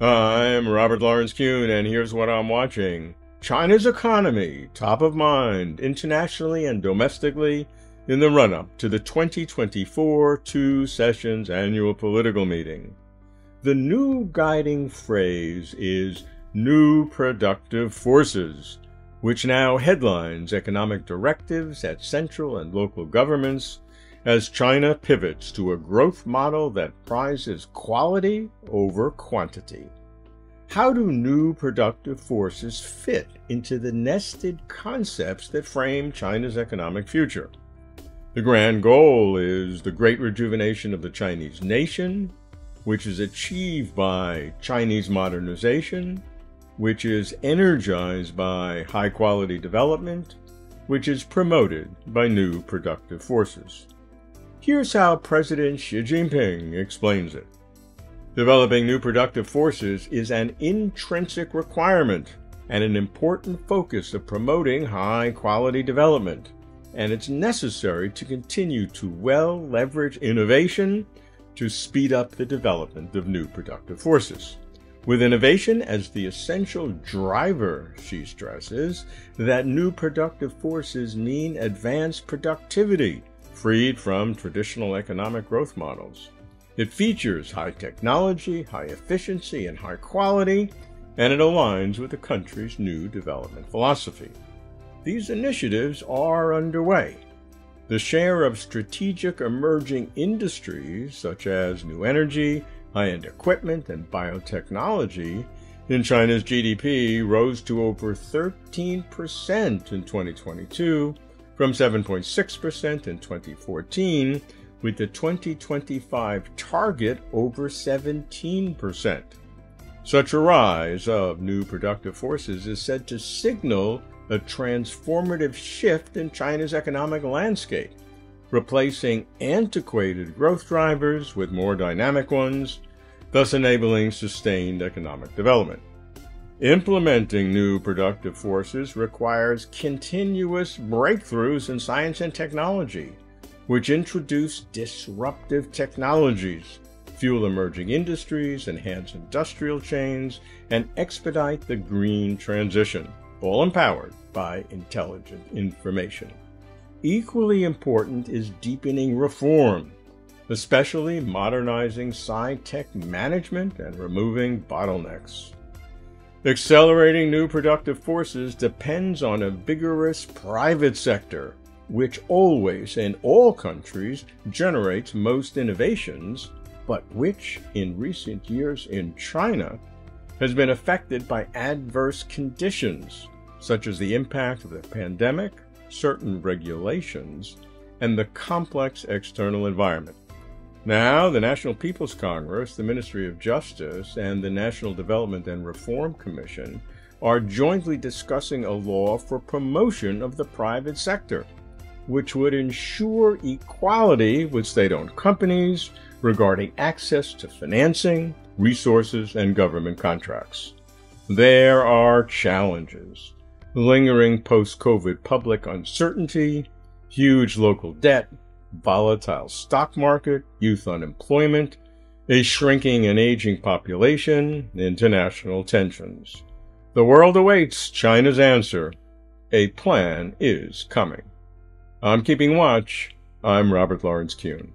I'm Robert Lawrence Kuhn, and here's what I'm watching. China's economy, top of mind, internationally and domestically, in the run up to the 2024 Two Sessions Annual Political Meeting. The new guiding phrase is New Productive Forces, which now headlines economic directives at central and local governments as China pivots to a growth model that prizes quality over quantity. How do new productive forces fit into the nested concepts that frame China's economic future? The grand goal is the great rejuvenation of the Chinese nation, which is achieved by Chinese modernization, which is energized by high quality development, which is promoted by new productive forces. Here's how President Xi Jinping explains it. Developing new productive forces is an intrinsic requirement and an important focus of promoting high quality development, and it's necessary to continue to well leverage innovation to speed up the development of new productive forces. With innovation as the essential driver, Xi stresses, that new productive forces mean advanced productivity, freed from traditional economic growth models. It features high technology, high efficiency, and high quality, and it aligns with the country's new development philosophy. These initiatives are underway. The share of strategic emerging industries, such as new energy, high end equipment, and biotechnology in China's GDP rose to over 13% in 2022 from 7.6% in 2014, with the 2025 target over 17%. Such a rise of new productive forces is said to signal a transformative shift in China's economic landscape replacing antiquated growth drivers with more dynamic ones, thus enabling sustained economic development. Implementing new productive forces requires continuous breakthroughs in science and technology, which introduce disruptive technologies, fuel emerging industries, enhance industrial chains, and expedite the green transition, all empowered by intelligent information. Equally important is deepening reform, especially modernizing sci-tech management and removing bottlenecks. Accelerating new productive forces depends on a vigorous private sector, which always in all countries generates most innovations, but which in recent years in China has been affected by adverse conditions, such as the impact of the pandemic certain regulations, and the complex external environment. Now, the National People's Congress, the Ministry of Justice, and the National Development and Reform Commission are jointly discussing a law for promotion of the private sector, which would ensure equality with state owned companies regarding access to financing, resources, and government contracts. There are challenges lingering post COVID public uncertainty, huge local debt, volatile stock market, youth unemployment, a shrinking and aging population, international tensions. The world awaits China's answer. A plan is coming. I'm keeping watch. I'm Robert Lawrence Kuhn.